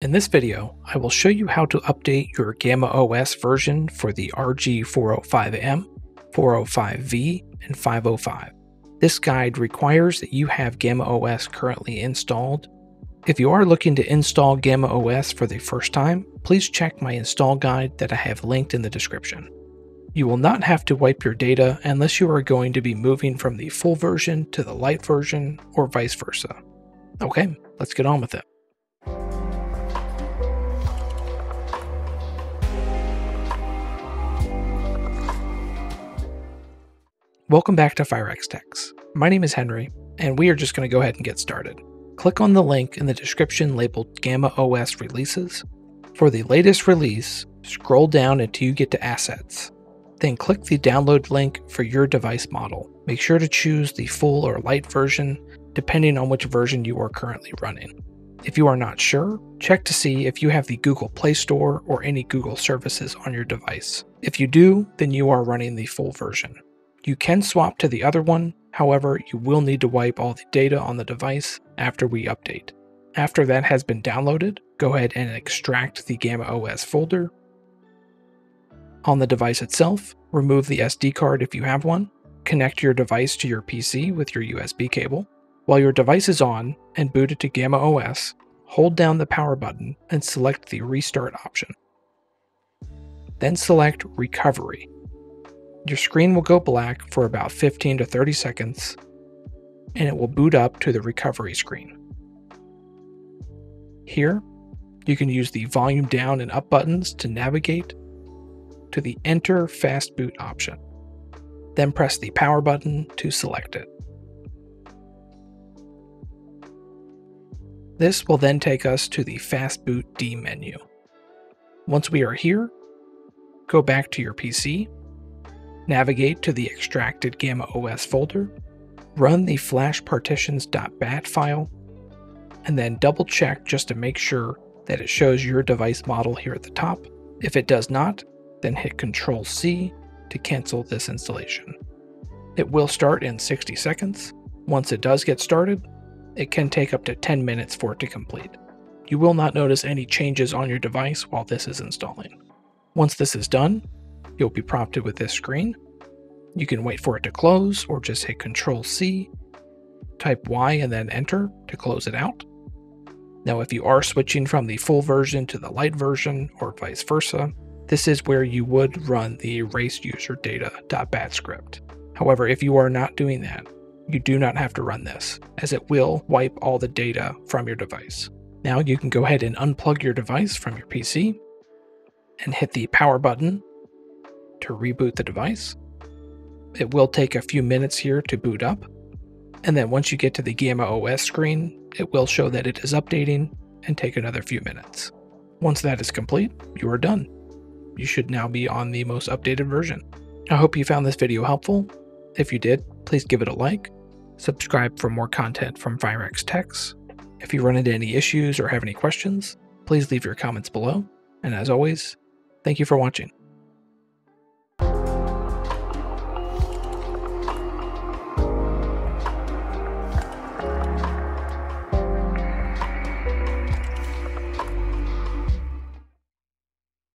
In this video, I will show you how to update your Gamma OS version for the RG405M, 405V, and 505. This guide requires that you have Gamma OS currently installed. If you are looking to install Gamma OS for the first time, please check my install guide that I have linked in the description. You will not have to wipe your data unless you are going to be moving from the full version to the Lite version or vice versa. Okay, let's get on with it. Welcome back to Phyrex Techs. My name is Henry, and we are just going to go ahead and get started. Click on the link in the description labeled Gamma OS Releases. For the latest release, scroll down until you get to Assets. Then click the download link for your device model. Make sure to choose the full or Lite version, depending on which version you are currently running. If you are not sure, check to see if you have the Google Play Store or any Google services on your device. If you do, then you are running the full version. You can swap to the other one, however, you will need to wipe all the data on the device after we update. After that has been downloaded, go ahead and extract the Gamma OS folder. On the device itself, remove the SD card if you have one, connect your device to your PC with your USB cable. While your device is on and booted to Gamma OS, hold down the power button and select the restart option. Then select Recovery your screen will go black for about 15 to 30 seconds, and it will boot up to the recovery screen. Here, you can use the volume down and up buttons to navigate to the Enter Fast Boot option. Then press the power button to select it. This will then take us to the Fast Boot D menu. Once we are here, go back to your PC Navigate to the extracted Gamma OS folder, run the flash partitions.bat file, and then double check just to make sure that it shows your device model here at the top. If it does not, then hit Control C to cancel this installation. It will start in 60 seconds. Once it does get started, it can take up to 10 minutes for it to complete. You will not notice any changes on your device while this is installing. Once this is done, You'll be prompted with this screen. You can wait for it to close or just hit Control C, type Y and then enter to close it out. Now, if you are switching from the full version to the Lite version or vice versa, this is where you would run the erase user data.bat script. However, if you are not doing that, you do not have to run this, as it will wipe all the data from your device. Now you can go ahead and unplug your device from your PC and hit the power button to reboot the device. It will take a few minutes here to boot up, and then once you get to the Gamma OS screen, it will show that it is updating and take another few minutes. Once that is complete, you are done. You should now be on the most updated version. I hope you found this video helpful. If you did, please give it a like, subscribe for more content from Phyrex Techs. If you run into any issues or have any questions, please leave your comments below. And as always, thank you for watching.